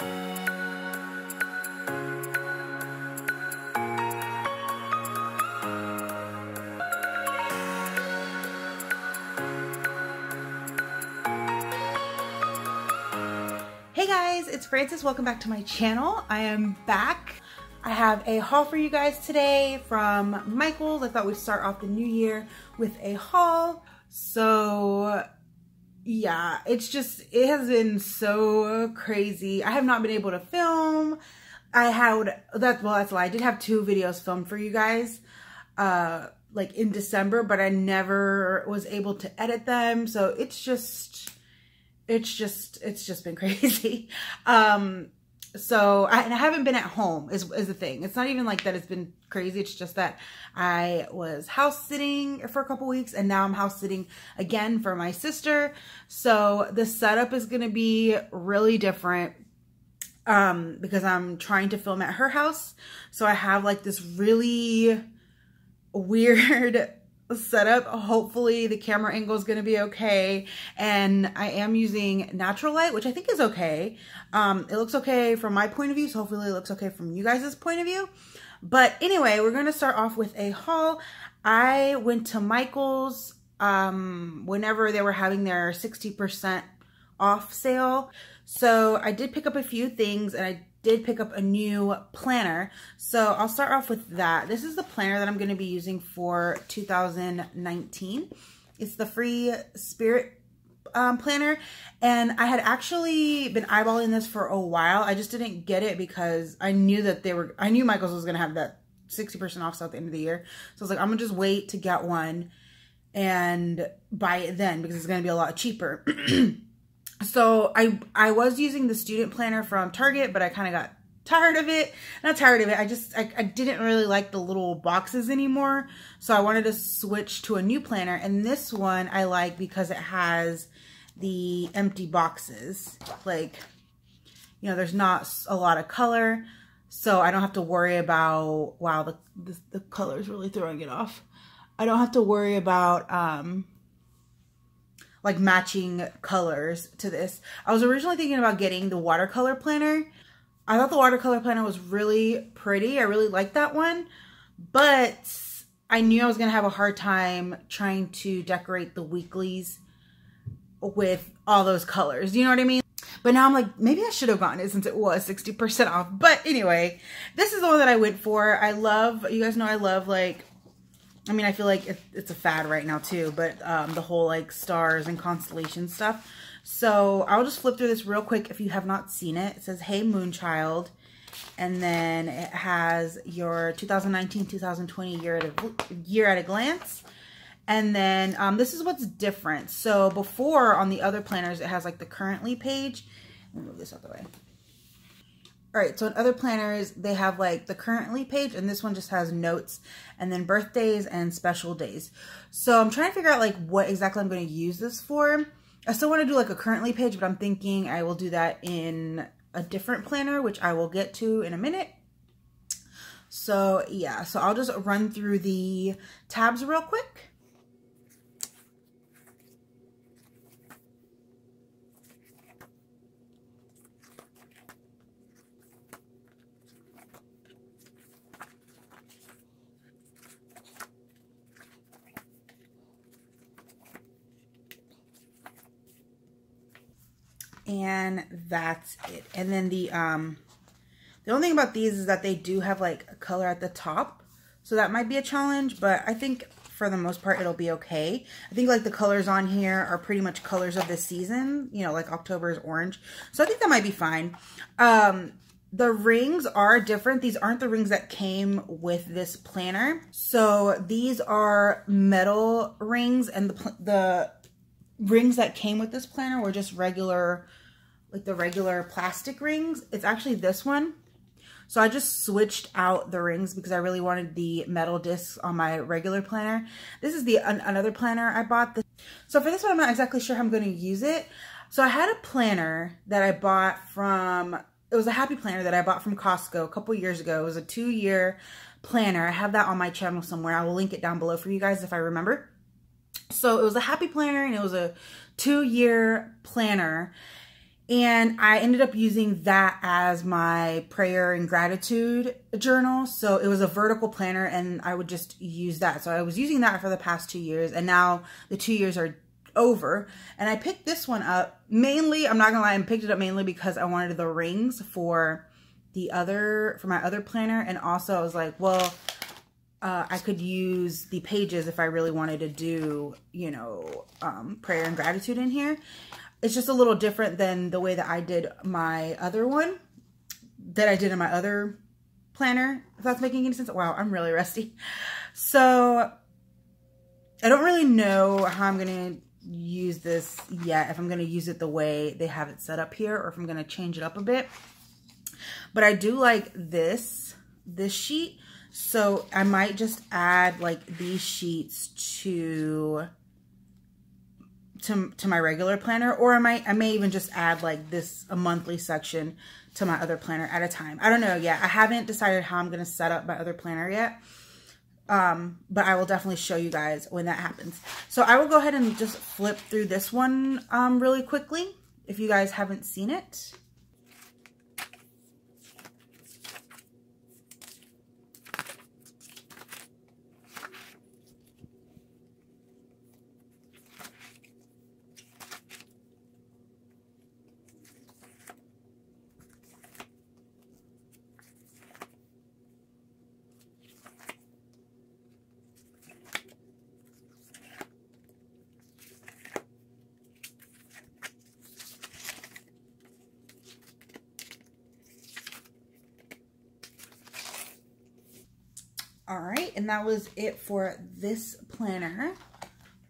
Hey guys, it's Frances. Welcome back to my channel. I am back. I have a haul for you guys today from Michaels. I thought we'd start off the new year with a haul. So yeah, it's just, it has been so crazy. I have not been able to film. I had, that, well, that's a lie. I did have two videos filmed for you guys, uh, like in December, but I never was able to edit them. So it's just, it's just it's just been crazy um so I, I haven't been at home is, is the thing. It's not even like that it's been crazy. It's just that i was house sitting for a couple weeks and now i'm house sitting again for my sister. So the setup is going to be really different um because i'm trying to film at her house. So i have like this really weird setup. Hopefully the camera angle is going to be okay. And I am using natural light, which I think is okay. Um, it looks okay from my point of view. So hopefully it looks okay from you guys' point of view. But anyway, we're going to start off with a haul. I went to Michael's um, whenever they were having their 60% off sale. So I did pick up a few things and I did pick up a new planner. So I'll start off with that. This is the planner that I'm going to be using for 2019. It's the free spirit um, planner. And I had actually been eyeballing this for a while. I just didn't get it because I knew that they were, I knew Michaels was going to have that 60% off sale at the end of the year. So I was like, I'm going to just wait to get one and buy it then because it's going to be a lot cheaper. so I I was using the student planner from Target, but I kind of got tired of it. Not tired of it. I just I, I didn't really like the little boxes anymore. So I wanted to switch to a new planner. And this one I like because it has the empty boxes. Like, you know, there's not a lot of color. So I don't have to worry about, wow, the, the, the color is really throwing it off. I don't have to worry about, um, like matching colors to this. I was originally thinking about getting the watercolor planner. I thought the watercolor planner was really pretty. I really liked that one, but I knew I was going to have a hard time trying to decorate the weeklies with all those colors. You know what I mean? But now I'm like, maybe I should have gotten it since it was 60% off. But anyway, this is the one that I went for. I love, you guys know I love like I mean, I feel like it, it's a fad right now too, but um, the whole like stars and constellation stuff. So I'll just flip through this real quick if you have not seen it. It says, Hey Moonchild. And then it has your 2019-2020 year at a year at a glance. And then um, this is what's different. So before on the other planners, it has like the currently page. Let me move this out the way. All right, so in other planners, they have like the currently page, and this one just has notes and then birthdays and special days. So I'm trying to figure out like what exactly I'm going to use this for. I still want to do like a currently page, but I'm thinking I will do that in a different planner, which I will get to in a minute. So yeah, so I'll just run through the tabs real quick. And that's it. And then the, um, the only thing about these is that they do have like a color at the top. So that might be a challenge, but I think for the most part, it'll be okay. I think like the colors on here are pretty much colors of the season. You know, like October is orange. So I think that might be fine. Um, the rings are different. These aren't the rings that came with this planner. So these are metal rings and the, the rings that came with this planner were just regular, like the regular plastic rings. It's actually this one. So I just switched out the rings because I really wanted the metal discs on my regular planner. This is the an, another planner I bought. This. So for this one, I'm not exactly sure how I'm going to use it. So I had a planner that I bought from, it was a happy planner that I bought from Costco a couple years ago. It was a two year planner. I have that on my channel somewhere. I will link it down below for you guys if I remember. So it was a happy planner and it was a two year planner. And I ended up using that as my prayer and gratitude journal. So it was a vertical planner and I would just use that. So I was using that for the past two years and now the two years are over. And I picked this one up mainly, I'm not gonna lie, I picked it up mainly because I wanted the rings for the other, for my other planner. And also I was like, well, uh, I could use the pages if I really wanted to do, you know, um, prayer and gratitude in here. It's just a little different than the way that I did my other one that I did in my other planner, if that's making any sense. Wow, I'm really rusty. So I don't really know how I'm going to use this yet, if I'm going to use it the way they have it set up here, or if I'm going to change it up a bit. But I do like this, this sheet. So I might just add like these sheets to to, to my regular planner or I might I may even just add like this a monthly section to my other planner at a time. I don't know yet. I haven't decided how I'm going to set up my other planner yet. Um, but I will definitely show you guys when that happens. So I will go ahead and just flip through this one um, really quickly if you guys haven't seen it. All right, and that was it for this planner.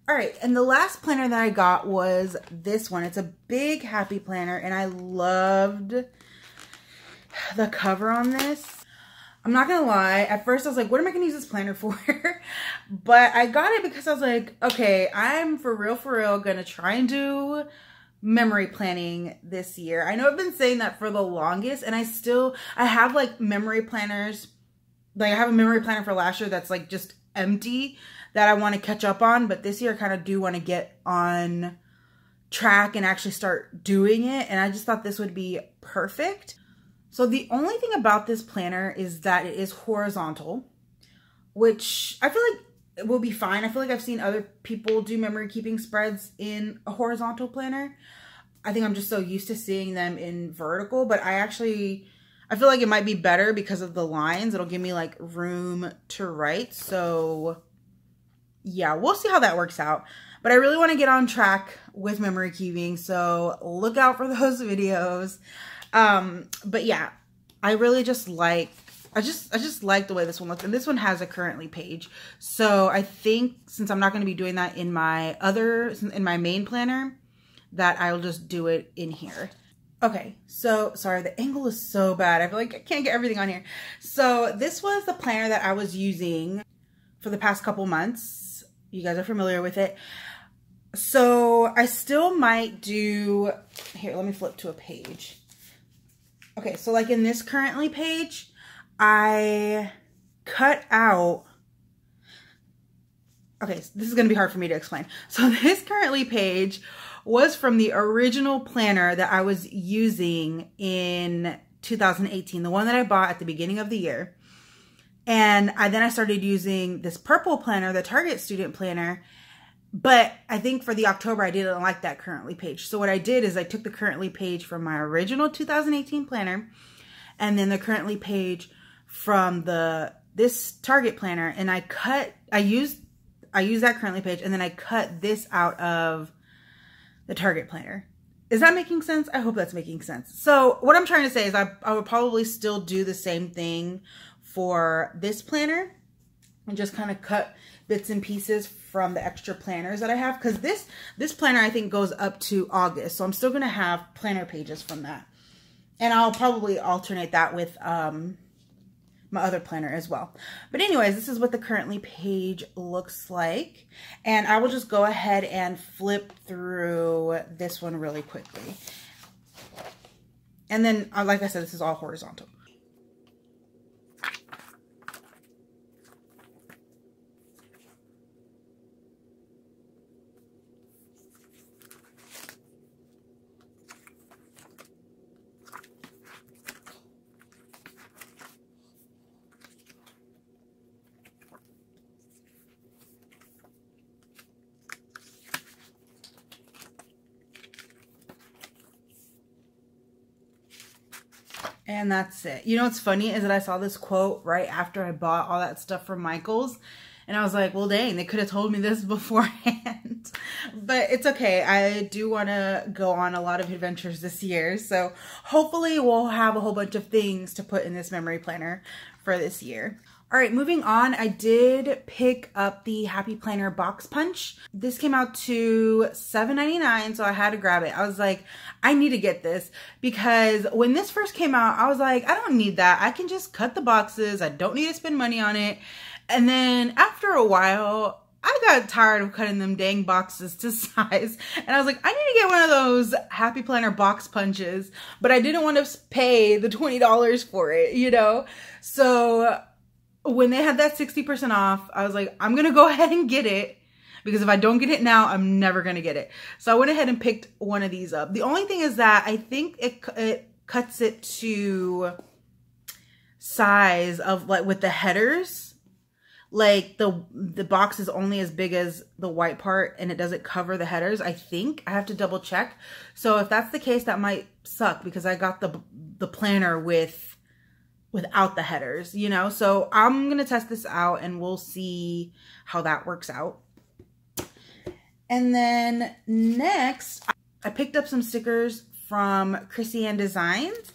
All right, and the last planner that I got was this one. It's a big happy planner, and I loved the cover on this. I'm not gonna lie, at first I was like, what am I gonna use this planner for? but I got it because I was like, okay, I'm for real, for real gonna try and do memory planning this year. I know I've been saying that for the longest, and I still, I have like memory planners like I have a memory planner for last year that's like just empty that I want to catch up on, but this year I kind of do want to get on track and actually start doing it. And I just thought this would be perfect. So the only thing about this planner is that it is horizontal, which I feel like it will be fine. I feel like I've seen other people do memory keeping spreads in a horizontal planner. I think I'm just so used to seeing them in vertical, but I actually I feel like it might be better because of the lines. It'll give me like room to write. So yeah, we'll see how that works out. But I really want to get on track with memory keeping. So look out for those videos. Um, but yeah, I really just like I just I just like the way this one looks. And this one has a currently page. So I think since I'm not going to be doing that in my other in my main planner, that I'll just do it in here. Okay, so sorry, the angle is so bad. I feel like I can't get everything on here. So this was the planner that I was using for the past couple months. You guys are familiar with it. So I still might do, here, let me flip to a page. Okay, so like in this currently page, I cut out, okay, this is going to be hard for me to explain. So this currently page was from the original planner that I was using in 2018, the one that I bought at the beginning of the year. And I then I started using this purple planner, the Target student planner. But I think for the October, I didn't like that currently page. So what I did is I took the currently page from my original 2018 planner and then the currently page from the this Target planner and I cut, I used, I used that currently page and then I cut this out of the target planner. Is that making sense? I hope that's making sense. So what I'm trying to say is I, I would probably still do the same thing for this planner and just kind of cut bits and pieces from the extra planners that I have because this this planner I think goes up to August so I'm still gonna have planner pages from that and I'll probably alternate that with um my other planner as well. But anyways, this is what the currently page looks like. And I will just go ahead and flip through this one really quickly. And then, uh, like I said, this is all horizontal. And that's it. You know what's funny is that I saw this quote right after I bought all that stuff from Michael's. And I was like, well, dang, they could have told me this beforehand. but it's okay. I do want to go on a lot of adventures this year. So hopefully we'll have a whole bunch of things to put in this memory planner for this year. All right, moving on, I did pick up the Happy Planner Box Punch. This came out to $7.99, so I had to grab it. I was like, I need to get this because when this first came out, I was like, I don't need that. I can just cut the boxes. I don't need to spend money on it. And then after a while, I got tired of cutting them dang boxes to size. And I was like, I need to get one of those Happy Planner box punches, but I didn't want to pay the $20 for it, you know? So when they had that 60% off, I was like, I'm going to go ahead and get it because if I don't get it now, I'm never going to get it. So I went ahead and picked one of these up. The only thing is that I think it, it cuts it to size of like with the headers like the the box is only as big as the white part and it doesn't cover the headers i think i have to double check so if that's the case that might suck because i got the the planner with without the headers you know so i'm gonna test this out and we'll see how that works out and then next i picked up some stickers from Krissyanne designs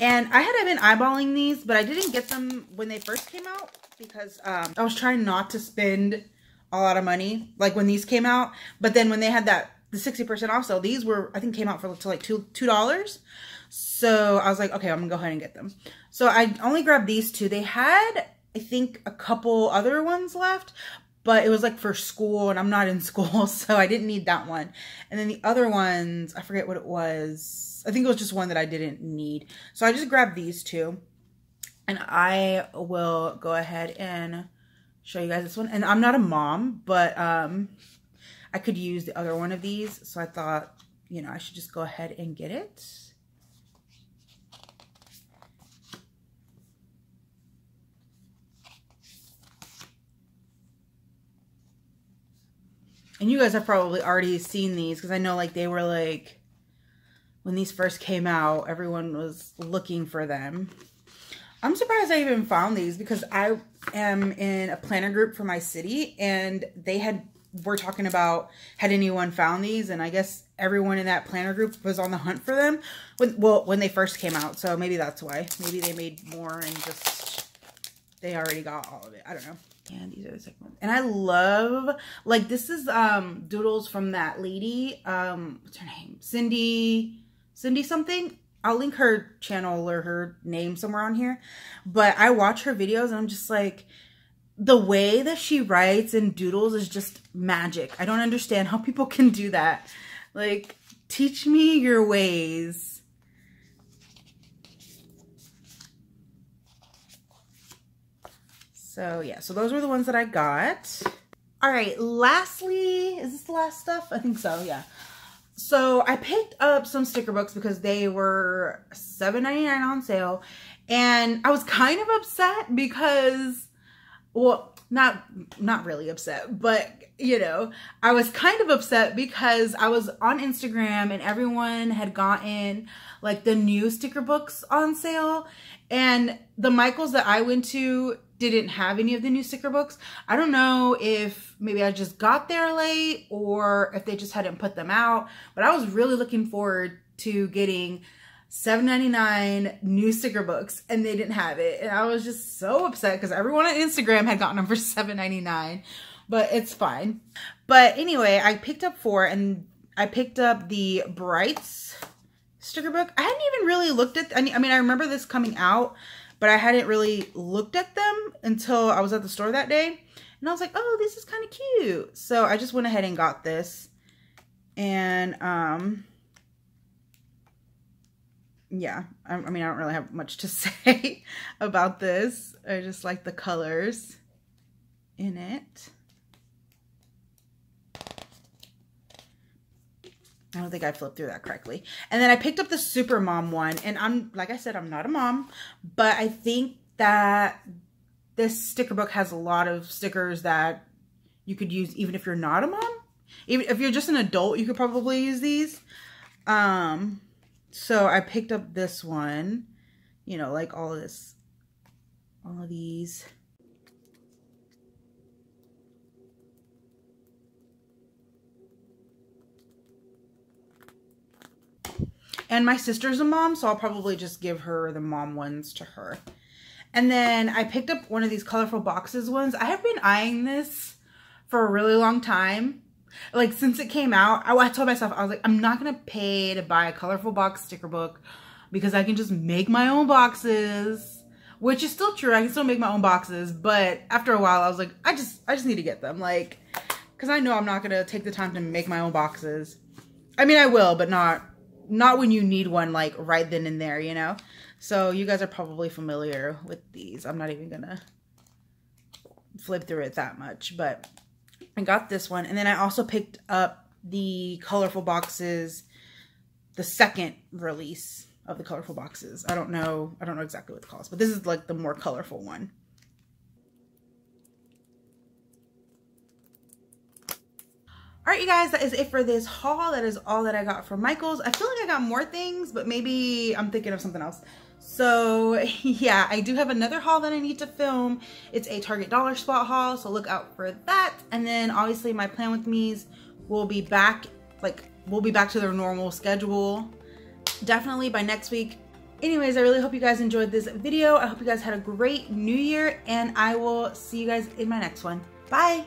and i had been eyeballing these but i didn't get them when they first came out because um, I was trying not to spend a lot of money like when these came out. But then when they had that the 60% off sale, these were I think came out for to like two two dollars. So I was like, okay, I'm gonna go ahead and get them. So I only grabbed these two. They had I think a couple other ones left, but it was like for school and I'm not in school, so I didn't need that one. And then the other ones, I forget what it was. I think it was just one that I didn't need. So I just grabbed these two and I will go ahead and show you guys this one. And I'm not a mom, but um, I could use the other one of these. So I thought, you know, I should just go ahead and get it. And you guys have probably already seen these because I know like they were like, when these first came out, everyone was looking for them. I'm surprised I even found these because I am in a planner group for my city and they had were talking about had anyone found these and I guess everyone in that planner group was on the hunt for them when well when they first came out so maybe that's why. Maybe they made more and just they already got all of it. I don't know and these are the second ones and I love like this is um doodles from that lady um what's her name Cindy Cindy something I'll link her channel or her name somewhere on here. But I watch her videos and I'm just like, the way that she writes and doodles is just magic. I don't understand how people can do that. Like, teach me your ways. So yeah, so those were the ones that I got. All right, lastly, is this the last stuff? I think so, yeah. So I picked up some sticker books because they were $7.99 on sale. And I was kind of upset because, well, not not really upset, but you know, I was kind of upset because I was on Instagram and everyone had gotten like the new sticker books on sale and the Michaels that I went to didn't have any of the new sticker books. I don't know if maybe I just got there late or if they just hadn't put them out, but I was really looking forward to getting $7.99 new sticker books and they didn't have it. And I was just so upset because everyone on Instagram had gotten them for $7.99, but it's fine. But anyway, I picked up four and I picked up the Brights sticker book. I hadn't even really looked at, I mean, I remember this coming out, but I hadn't really looked at them until I was at the store that day. And I was like, oh, this is kind of cute. So I just went ahead and got this. And, um, yeah, I, I mean, I don't really have much to say about this. I just like the colors in it. I don't think I flipped through that correctly. And then I picked up the Super Mom one. And I'm, like I said, I'm not a mom. But I think that this sticker book has a lot of stickers that you could use even if you're not a mom. Even if you're just an adult, you could probably use these. Um, so I picked up this one. you know, like all this, all of these. And my sister's a mom, so I'll probably just give her the mom ones to her. And then I picked up one of these colorful boxes ones. I have been eyeing this for a really long time. Like since it came out, I, I told myself, I was like, I'm not going to pay to buy a colorful box sticker book because I can just make my own boxes, which is still true. I can still make my own boxes. But after a while, I was like, I just, I just need to get them. Like, cause I know I'm not going to take the time to make my own boxes. I mean, I will, but not not when you need one like right then and there, you know? So you guys are probably familiar with these. I'm not even gonna flip through it that much, but I got this one. And then I also picked up the colorful boxes, the second release of the colorful boxes. I don't know, I don't know exactly what it calls, but this is like the more colorful one. All right, you guys, that is it for this haul. That is all that I got from Michaels. I feel like I got more things, but maybe I'm thinking of something else. So yeah, I do have another haul that I need to film. It's a Target Dollar Spot haul, so look out for that. And then obviously my plan with me's will be back, like we'll be back to their normal schedule. Definitely by next week. Anyways, I really hope you guys enjoyed this video. I hope you guys had a great new year and I will see you guys in my next one. Bye.